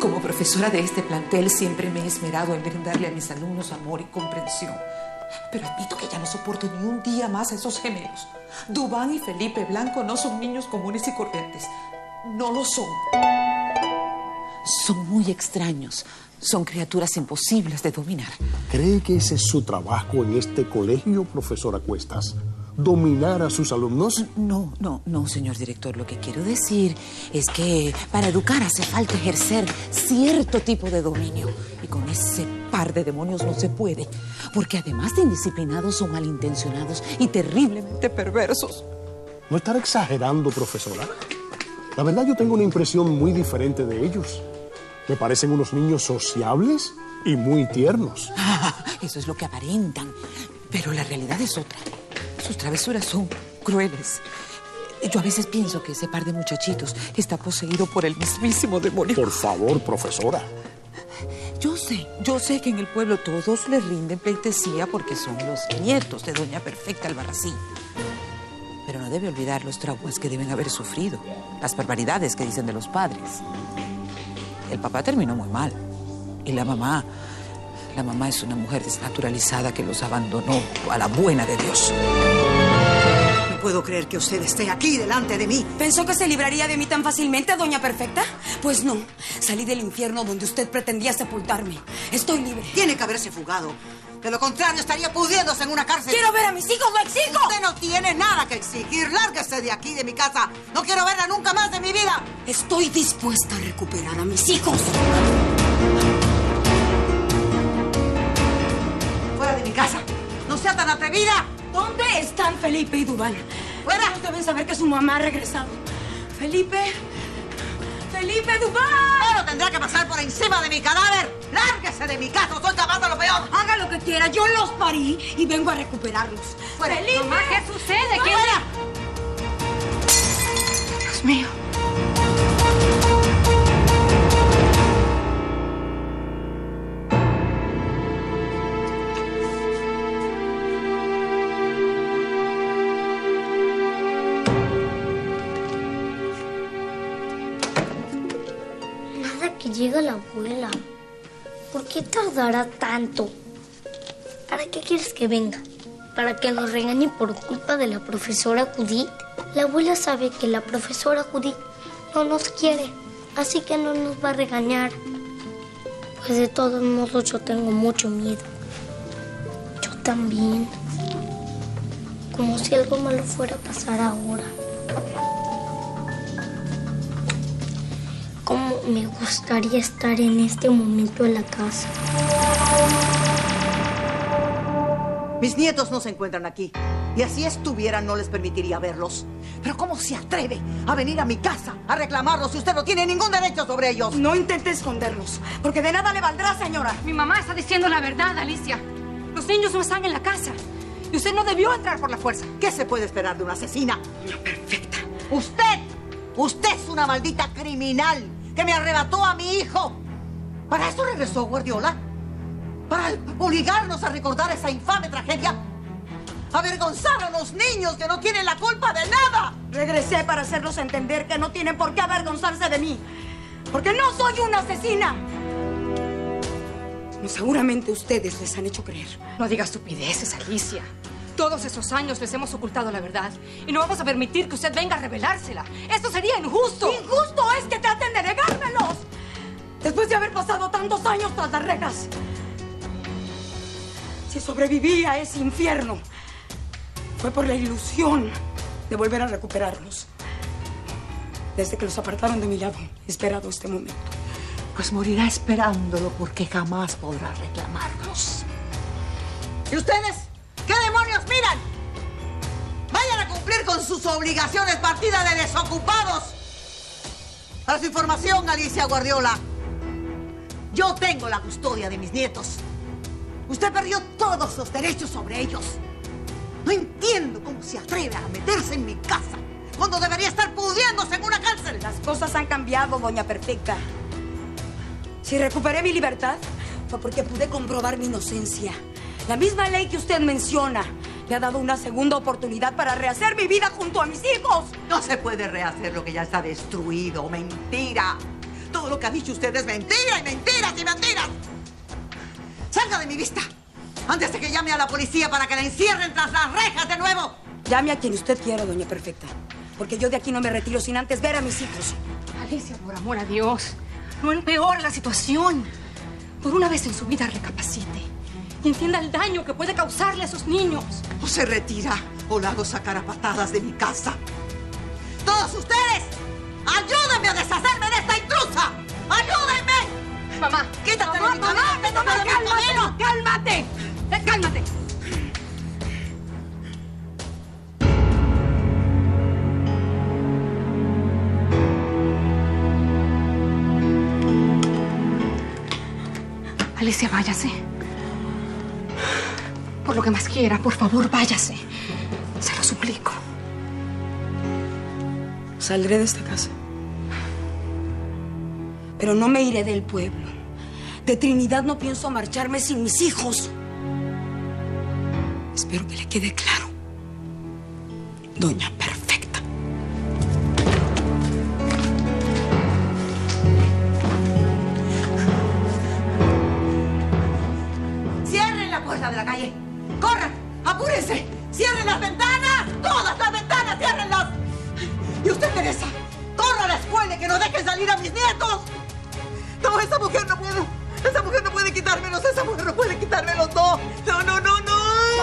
Como profesora de este plantel siempre me he esmerado en brindarle a mis alumnos amor y comprensión. Pero admito que ya no soporto ni un día más a esos gemelos. Dubán y Felipe Blanco no son niños comunes y corrientes. No lo son. Son muy extraños. Son criaturas imposibles de dominar. ¿Cree que ese es su trabajo en este colegio, profesora Cuestas? ¿Dominar a sus alumnos? No, no, no, señor director. Lo que quiero decir es que para educar hace falta ejercer cierto tipo de dominio. Y con ese par de demonios no se puede. Porque además de indisciplinados, son malintencionados y terriblemente perversos. No estar exagerando, profesora. La verdad yo tengo una impresión muy diferente de ellos. Me parecen unos niños sociables y muy tiernos. Ah, eso es lo que aparentan. Pero la realidad es otra. Sus travesuras son crueles. Yo a veces pienso que ese par de muchachitos está poseído por el mismísimo demonio. Por favor, profesora. Yo sé, yo sé que en el pueblo todos le rinden pleitesía porque son los nietos de Doña Perfecta Albarracín. Pero no debe olvidar los traumas que deben haber sufrido, las barbaridades que dicen de los padres. El papá terminó muy mal. Y la mamá, la mamá es una mujer desnaturalizada que los abandonó a la buena de Dios. No puedo creer que usted esté aquí delante de mí. ¿Pensó que se libraría de mí tan fácilmente, doña Perfecta? Pues no. Salí del infierno donde usted pretendía sepultarme. Estoy libre. Tiene que haberse fugado. De lo contrario, estaría pudriéndose en una cárcel. Quiero ver a mis hijos, lo exijo. Usted no tiene nada que exigir. Lárguese de aquí, de mi casa. No quiero verla nunca más de mi vida. Estoy dispuesta a recuperar a mis hijos. ¿Dónde están Felipe y Dubán? ¡Fuera! Ellos deben saber que su mamá ha regresado. Felipe. Felipe Dubán. Pero tendrá que pasar por encima de mi cadáver. Lárguese de mi casa. Soy capaz de lo peor. Haga lo que quiera. Yo los parí y vengo a recuperarlos. Fuera. Felipe. Mamá, ¿qué sucede? ¿Qué ¡Fuera! Dios mío. Nada que llega la abuela. ¿Por qué tardará tanto? ¿Para qué quieres que venga? ¿Para que nos regañe por culpa de la profesora Judith? La abuela sabe que la profesora Judith no nos quiere, así que no nos va a regañar. Pues de todos modos yo tengo mucho miedo. Yo también. Como si algo malo fuera a pasar ahora. Me gustaría estar en este momento en la casa. Mis nietos no se encuentran aquí. Y así estuvieran, no les permitiría verlos. Pero ¿cómo se atreve a venir a mi casa a reclamarlos si usted no tiene ningún derecho sobre ellos? No intente esconderlos, porque de nada le valdrá, señora. Mi mamá está diciendo la verdad, Alicia. Los niños no están en la casa. Y usted no debió entrar por la fuerza. ¿Qué se puede esperar de una asesina? Perfecta. Usted, usted es una maldita criminal que me arrebató a mi hijo. ¿Para eso regresó Guardiola? ¿Para obligarnos a recordar esa infame tragedia? Avergonzar a los niños que no tienen la culpa de nada. Regresé para hacerlos entender que no tienen por qué avergonzarse de mí. Porque no soy una asesina. Como seguramente ustedes les han hecho creer. No diga estupideces, Alicia. Todos esos años les hemos ocultado la verdad. Y no vamos a permitir que usted venga a revelársela. Esto sería injusto. Injusto de negármelos. Después de haber pasado tantos años tras las rejas. Si sobreviví a ese infierno, fue por la ilusión de volver a recuperarlos. Desde que los apartaron de mi lado, esperado este momento. Pues morirá esperándolo porque jamás podrá reclamarlos. ¿Y ustedes? ¿Qué demonios miran? Vayan a cumplir con sus obligaciones partida de desocupados. Para su información, Alicia Guardiola, yo tengo la custodia de mis nietos. Usted perdió todos los derechos sobre ellos. No entiendo cómo se atreve a meterse en mi casa cuando debería estar pudriéndose en una cárcel. Las cosas han cambiado, doña Perfecta. Si recuperé mi libertad, fue porque pude comprobar mi inocencia. La misma ley que usted menciona me ha dado una segunda oportunidad para rehacer mi vida junto a mis hijos. No se puede rehacer lo que ya está destruido. Mentira. Todo lo que ha dicho usted es mentira y mentiras y mentiras. Salga de mi vista. Antes de que llame a la policía para que la encierren tras las rejas de nuevo. Llame a quien usted quiera, doña Perfecta. Porque yo de aquí no me retiro sin antes ver a mis hijos. Alicia, por amor a Dios, no empeore la situación. Por una vez en su vida recapacite y entienda el daño que puede causarle a esos niños. O se retira o la hago sacar a patadas de mi casa. ¡Todos ustedes! ¡Ayúdenme a deshacerme de esta intrusa! ¡Ayúdenme! Mamá, ¡Quítate mamá, de mi mamá, camino! mamá, ¡Quítate de mi camino! cálmate, eh, cálmate. Alicia, váyase. Lo que más quiera, por favor, váyase. Se lo suplico. Saldré de esta casa. Pero no me iré del pueblo. De Trinidad no pienso marcharme sin mis hijos. Espero que le quede claro. Doña. ¡Cierren las ventanas! ¡Todas las ventanas! ¡Ciérrenlas! Y usted, Teresa, corra a la escuela y que no dejen salir a mis nietos. No, esa mujer no puede. Esa mujer no puede quitármelos. Esa mujer no puede quitármelos. No, no, no, no, no.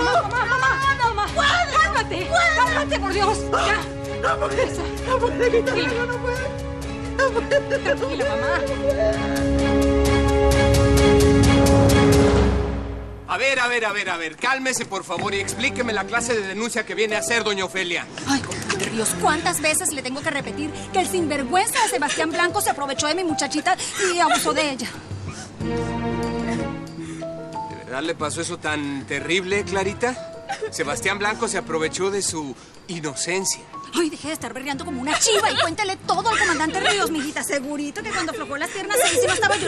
Mamá, mamá, mamá, mamá. puede, Cálmate, puede. cálmate, por Dios. Ya. No puede. No puede quitármelo. No puede. No puede. Tranquila, mamá. A ver, a ver, a ver, a ver, cálmese por favor y explíqueme la clase de denuncia que viene a hacer doña Ofelia. Ay, comandante Ríos, ¿cuántas veces le tengo que repetir que el sinvergüenza de Sebastián Blanco se aprovechó de mi muchachita y abusó de ella? ¿De verdad le pasó eso tan terrible, Clarita? Sebastián Blanco se aprovechó de su inocencia. Ay, deje de estar berreando como una chiva y cuéntele todo al comandante Ríos, mijita. Segurito que cuando aflojó las piernas, ahí sí no estaba yo.